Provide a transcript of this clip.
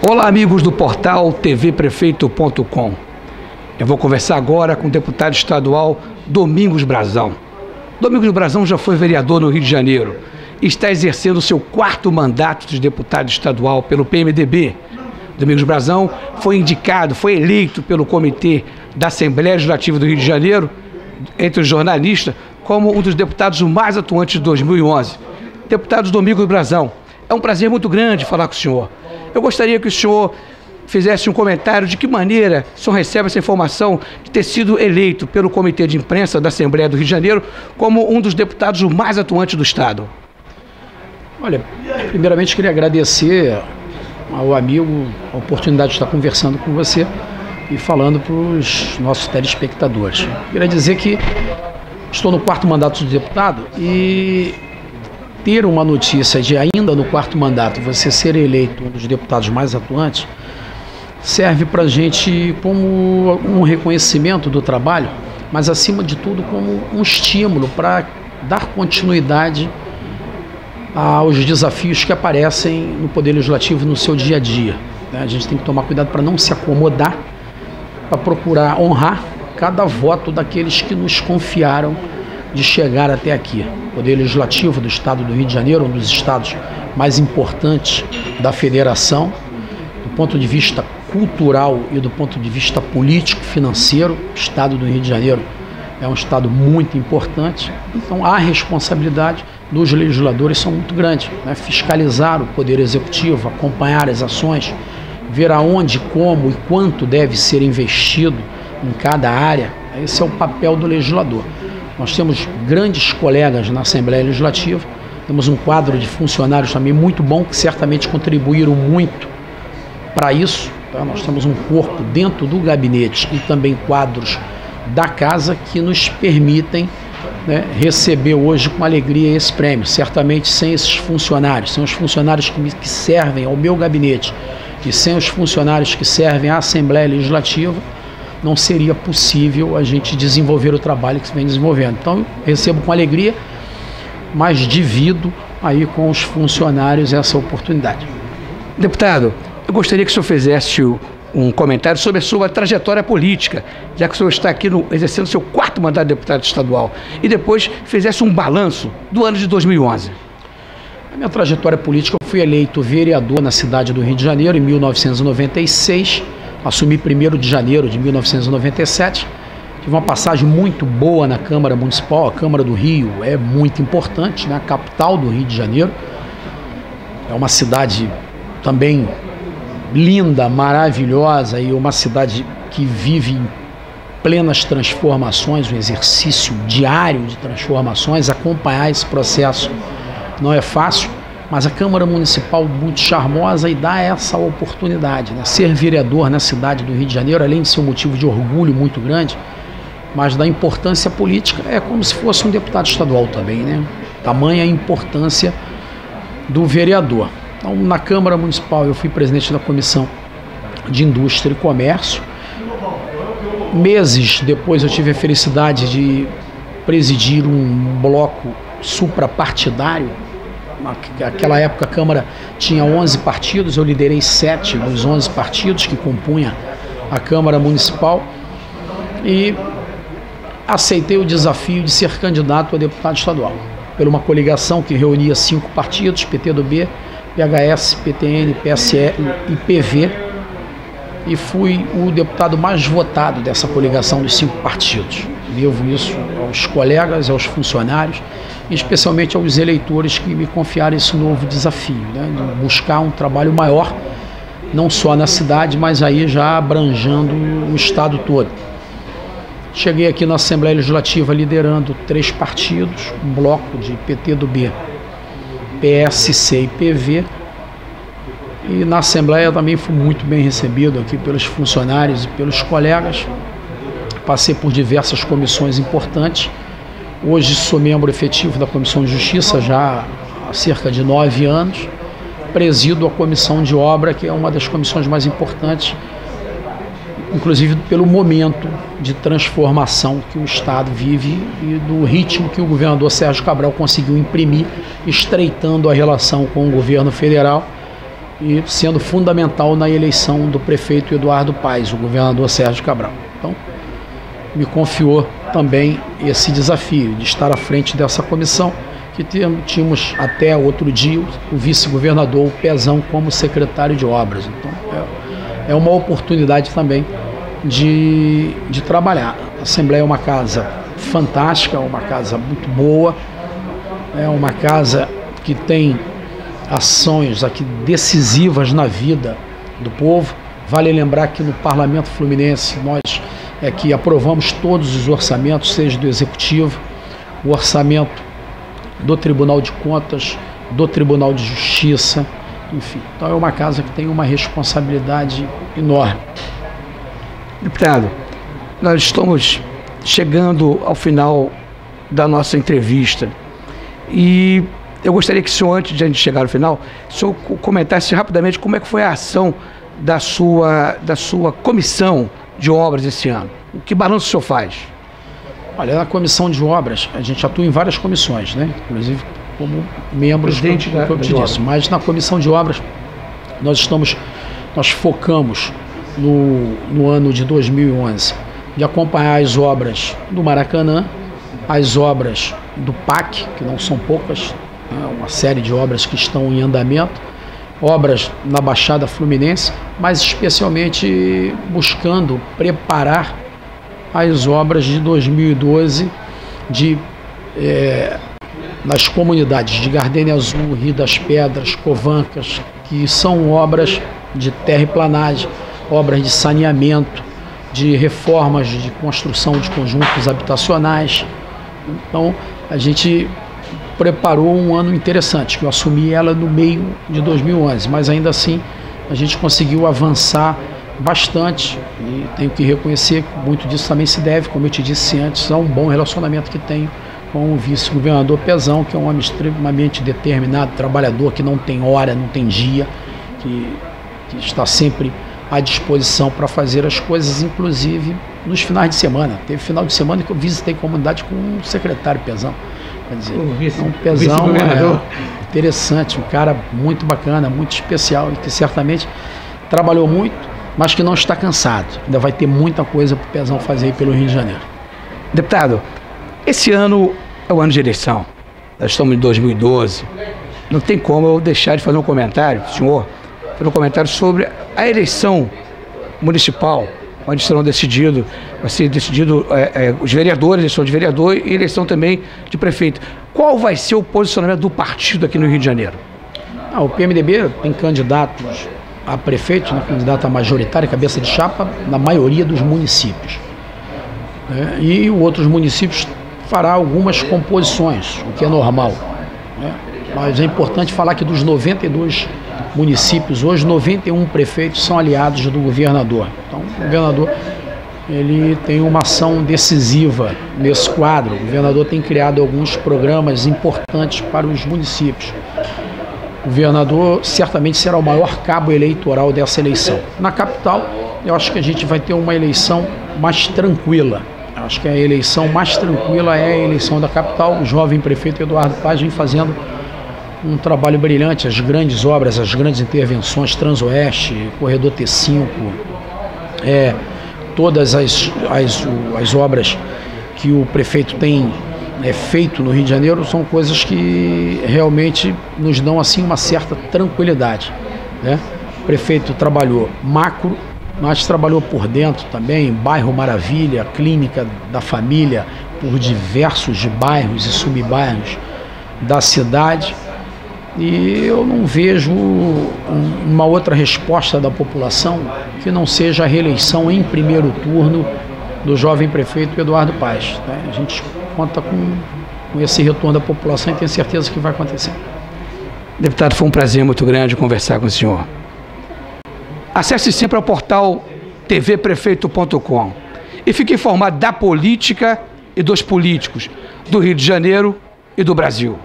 Olá, amigos do portal tvprefeito.com. Eu vou conversar agora com o deputado estadual Domingos Brazão. Domingos Brazão já foi vereador no Rio de Janeiro e está exercendo seu quarto mandato de deputado estadual pelo PMDB. Domingos Brazão foi indicado, foi eleito pelo Comitê da Assembleia Legislativa do Rio de Janeiro, entre os jornalistas, como um dos deputados mais atuantes de 2011. Deputado Domingos Brazão, é um prazer muito grande falar com o senhor. Eu gostaria que o senhor fizesse um comentário de que maneira o senhor recebe essa informação de ter sido eleito pelo Comitê de Imprensa da Assembleia do Rio de Janeiro como um dos deputados mais atuantes do Estado. Olha, primeiramente queria agradecer ao amigo a oportunidade de estar conversando com você e falando para os nossos telespectadores. Queria dizer que estou no quarto mandato de deputado e ter uma notícia de ainda no quarto mandato você ser eleito um dos deputados mais atuantes serve para a gente como um reconhecimento do trabalho, mas acima de tudo como um estímulo para dar continuidade aos desafios que aparecem no Poder Legislativo no seu dia a dia. Né? A gente tem que tomar cuidado para não se acomodar, para procurar honrar cada voto daqueles que nos confiaram de chegar até aqui. O Poder Legislativo do Estado do Rio de Janeiro, um dos estados mais importantes da federação, do ponto de vista cultural e do ponto de vista político, financeiro, o Estado do Rio de Janeiro é um Estado muito importante. Então, a responsabilidade dos legisladores são muito grandes. Né? Fiscalizar o Poder Executivo, acompanhar as ações, ver aonde, como e quanto deve ser investido em cada área. Esse é o papel do legislador. Nós temos grandes colegas na Assembleia Legislativa, temos um quadro de funcionários também muito bom, que certamente contribuíram muito para isso. Tá? Nós temos um corpo dentro do gabinete e também quadros da casa que nos permitem né, receber hoje com alegria esse prêmio. Certamente sem esses funcionários, sem os funcionários que, me, que servem ao meu gabinete e sem os funcionários que servem à Assembleia Legislativa, não seria possível a gente desenvolver o trabalho que se vem desenvolvendo. Então, recebo com alegria, mas divido aí com os funcionários essa oportunidade. Deputado, eu gostaria que o senhor fizesse um comentário sobre a sua trajetória política, já que o senhor está aqui no, exercendo seu quarto mandato de deputado estadual, e depois fizesse um balanço do ano de 2011. A minha trajetória política, eu fui eleito vereador na cidade do Rio de Janeiro em 1996 assumi 1 de janeiro de 1997. Tive uma passagem muito boa na Câmara Municipal. A Câmara do Rio é muito importante, né? a capital do Rio de Janeiro. É uma cidade também linda, maravilhosa e uma cidade que vive em plenas transformações, um exercício diário de transformações. Acompanhar esse processo não é fácil mas a Câmara Municipal muito charmosa e dá essa oportunidade. Né? Ser vereador na cidade do Rio de Janeiro, além de ser um motivo de orgulho muito grande, mas da importância política, é como se fosse um deputado estadual também, né? Tamanha a importância do vereador. Então, na Câmara Municipal, eu fui presidente da Comissão de Indústria e Comércio. Meses depois, eu tive a felicidade de presidir um bloco suprapartidário Naquela época a Câmara tinha 11 partidos, eu liderei sete dos 11 partidos que compunham a Câmara Municipal e aceitei o desafio de ser candidato a deputado estadual. Por uma coligação que reunia cinco partidos, PTdoB, PHS, PTN, PSE e PV, e fui o deputado mais votado dessa coligação dos cinco partidos. Devo isso aos colegas, aos funcionários e especialmente aos eleitores que me confiaram esse novo desafio, né, de buscar um trabalho maior, não só na cidade, mas aí já abranjando o estado todo. Cheguei aqui na Assembleia Legislativa liderando três partidos, um bloco de PT do B, PSC e PV. E na Assembleia também fui muito bem recebido aqui pelos funcionários e pelos colegas. Passei por diversas comissões importantes Hoje sou membro efetivo da Comissão de Justiça já há cerca de nove anos. Presido a Comissão de Obra, que é uma das comissões mais importantes, inclusive pelo momento de transformação que o Estado vive e do ritmo que o governador Sérgio Cabral conseguiu imprimir, estreitando a relação com o governo federal e sendo fundamental na eleição do prefeito Eduardo Paes, o governador Sérgio Cabral. Então, me confiou também esse desafio de estar à frente dessa comissão que tínhamos até outro dia o vice-governador Pezão como secretário de obras. Então é, é uma oportunidade também de, de trabalhar. A Assembleia é uma casa fantástica, uma casa muito boa, é uma casa que tem ações aqui decisivas na vida do povo. Vale lembrar que no Parlamento Fluminense nós é que aprovamos todos os orçamentos, seja do Executivo, o orçamento do Tribunal de Contas, do Tribunal de Justiça, enfim. Então é uma casa que tem uma responsabilidade enorme. Deputado, nós estamos chegando ao final da nossa entrevista e eu gostaria que o senhor, antes de a gente chegar ao final, o senhor comentasse rapidamente como é que foi a ação da sua, da sua comissão de obras esse ano. O que balanço o senhor faz? Olha, na comissão de obras, a gente atua em várias comissões, né? Inclusive como membros Presidente do, do, do disso. Mas na comissão de obras, nós estamos, nós focamos no, no ano de 2011 de acompanhar as obras do Maracanã, as obras do PAC, que não são poucas? Uma série de obras que estão em andamento, obras na Baixada Fluminense, mas especialmente buscando preparar as obras de 2012 de, é, nas comunidades de Gardenia Azul, Rio das Pedras, Covancas, que são obras de terraplanagem, obras de saneamento, de reformas de construção de conjuntos habitacionais. Então, a gente preparou um ano interessante, que eu assumi ela no meio de 2011, mas ainda assim a gente conseguiu avançar bastante e tenho que reconhecer que muito disso também se deve, como eu te disse antes, a um bom relacionamento que tenho com o vice-governador Pezão, que é um homem extremamente determinado, trabalhador, que não tem hora, não tem dia, que, que está sempre à disposição para fazer as coisas, inclusive nos finais de semana. Teve final de semana que eu visitei comunidade com o secretário Pezão. Quer dizer, vice, é um Pezão é, interessante, um cara muito bacana, muito especial e que certamente trabalhou muito, mas que não está cansado. Ainda vai ter muita coisa para o Pezão fazer aí pelo Rio de Janeiro. Deputado, esse ano é o ano de eleição. Nós estamos em 2012. Não tem como eu deixar de fazer um comentário, senhor, fazer um comentário sobre a eleição municipal, onde serão decididos, vai ser decidido é, é, os vereadores, eleição de vereador e eleição também de prefeito. Qual vai ser o posicionamento do partido aqui no Rio de Janeiro? Ah, o PMDB tem candidatos a prefeito, né, candidato a majoritário, cabeça de chapa, na maioria dos municípios. É, e outros municípios fará algumas composições, o que é normal. Né? Mas é importante falar que dos 92 municípios, hoje 91 prefeitos são aliados do governador. Então, governador ele tem uma ação decisiva nesse quadro. O governador tem criado alguns programas importantes para os municípios. O governador certamente será o maior cabo eleitoral dessa eleição. Na capital, eu acho que a gente vai ter uma eleição mais tranquila. Eu acho que a eleição mais tranquila é a eleição da capital. O jovem prefeito Eduardo Paz vem fazendo um trabalho brilhante, as grandes obras, as grandes intervenções, Transoeste, Corredor T5, é, todas as, as, as obras que o prefeito tem é, feito no Rio de Janeiro são coisas que realmente nos dão assim uma certa tranquilidade. Né? O prefeito trabalhou macro, mas trabalhou por dentro também, bairro Maravilha, clínica da família, por diversos bairros e subbairros da cidade e eu não vejo uma outra resposta da população que não seja a reeleição em primeiro turno do jovem prefeito Eduardo Paes. Né? A gente conta com, com esse retorno da população e tenho certeza que vai acontecer. Deputado, foi um prazer muito grande conversar com o senhor. Acesse sempre ao portal tvprefeito.com e fique informado da política e dos políticos do Rio de Janeiro e do Brasil.